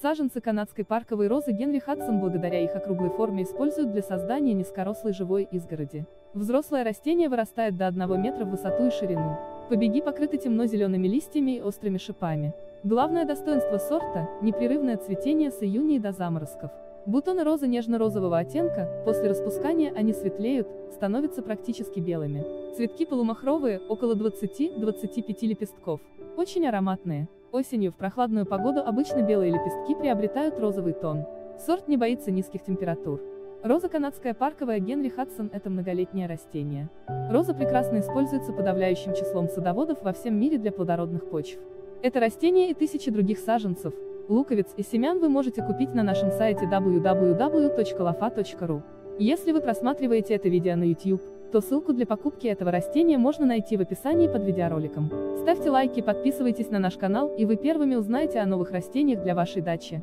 Саженцы канадской парковой розы Генри Хадсон благодаря их округлой форме используют для создания низкорослой живой изгороди. Взрослое растение вырастает до 1 метра в высоту и ширину. Побеги покрыты темно-зелеными листьями и острыми шипами. Главное достоинство сорта – непрерывное цветение с июня до заморозков. Бутоны розы нежно-розового оттенка, после распускания они светлеют, становятся практически белыми. Цветки полумахровые, около 20-25 лепестков. Очень ароматные. Осенью в прохладную погоду обычно белые лепестки приобретают розовый тон. Сорт не боится низких температур. Роза канадская парковая Генри Хадсон – это многолетнее растение. Роза прекрасно используется подавляющим числом садоводов во всем мире для плодородных почв. Это растение и тысячи других саженцев, луковиц и семян вы можете купить на нашем сайте www.lofa.ru. Если вы просматриваете это видео на YouTube, то ссылку для покупки этого растения можно найти в описании под видеороликом. Ставьте лайки, подписывайтесь на наш канал, и вы первыми узнаете о новых растениях для вашей дачи.